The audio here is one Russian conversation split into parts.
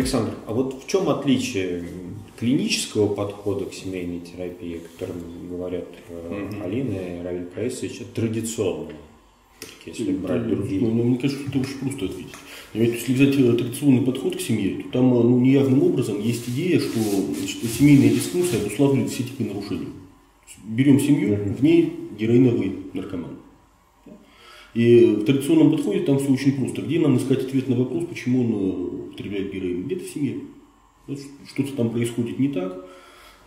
Александр, а вот в чем отличие клинического подхода к семейной терапии, о котором говорят mm-hmm. Алина и Равиль Праисович, от традиционного? Если брать другие. Ну, мне кажется, это очень просто ответить. Ведь если взять э, традиционный подход к семье, то там ну, неявным образом есть идея, что, что семейная дискуссия обуславливает все типы нарушений. Берем семью, в ней героиновый наркоман. И в традиционном подходе там все очень просто. Где нам искать ответ на вопрос, почему он э, употребляет героин? Где-то в семье. Что-то там происходит не так,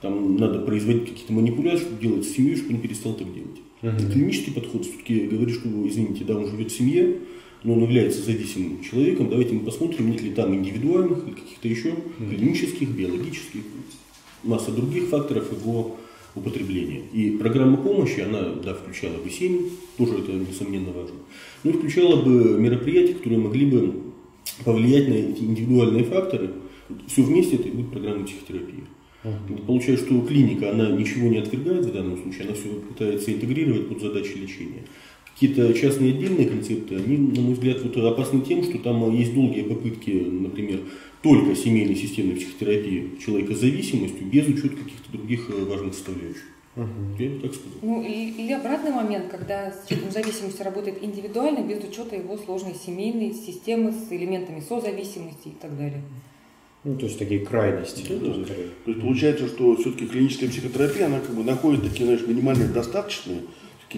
там надо производить какие-то манипуляции, чтобы делать с семьей, чтобы он перестал так делать. Uh-huh. Клинический подход все-таки говорит, что, извините, да, он живет в семье, но он является зависимым человеком. Давайте мы посмотрим, нет ли там индивидуальных или каких-то еще uh-huh. клинических, биологических, масса других факторов его употребления. И программа помощи, она да, включала бы семьи, тоже это несомненно важно, но и включала бы мероприятия, которые могли бы повлиять на эти индивидуальные факторы. Все вместе это и будет программа психотерапии. Uh-huh. Получается, что клиника, она ничего не отвергает в данном случае, она все пытается интегрировать под задачи лечения. Какие-то частные отдельные концепты, они, на мой взгляд, вот опасны тем, что там есть долгие попытки, например, только семейной системной психотерапии человека с зависимостью, без учета каких-то других э, важных составляющих. Угу. Я так скажу. Ну, или обратный момент, когда с человеком зависимости работает индивидуально, без учета его сложной семейной системы с элементами созависимости и так далее. Ну, то есть такие крайности. Да, да. То есть получается, что все-таки клиническая психотерапия, она как бы находит такие, знаешь, минимально достаточные,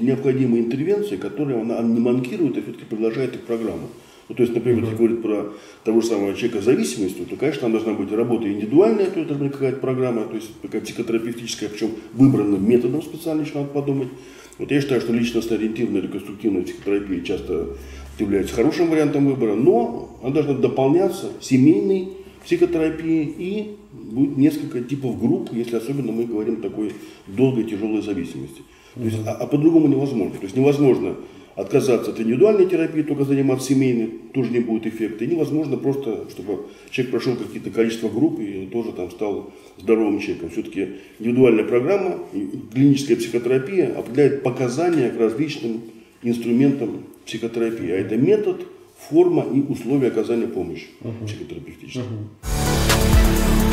необходимые интервенции, которые она не манкирует, а все-таки продолжает их программу. Ну, то есть, например, если говорить про того же самого человека с зависимостью, то, конечно, там должна быть работа индивидуальная, то есть должна быть какая-то программа, то есть какая психотерапевтическая, причем выбранным методом специально еще надо подумать. Вот я считаю, что личностно-ориентированная реконструктивная психотерапия часто является хорошим вариантом выбора, но она должна дополняться семейной психотерапией и будет несколько типов групп, если особенно мы говорим о такой долгой тяжелой зависимости. То есть, а, а по-другому невозможно. То есть невозможно отказаться от индивидуальной терапии, только заниматься семейной, тоже не будет эффекта. И невозможно просто, чтобы человек прошел какие-то количество групп и тоже там стал здоровым человеком. Все-таки индивидуальная программа, клиническая психотерапия определяет показания к различным инструментам психотерапии. А это метод, форма и условия оказания помощи uh-huh. психотерапевтической. Uh-huh.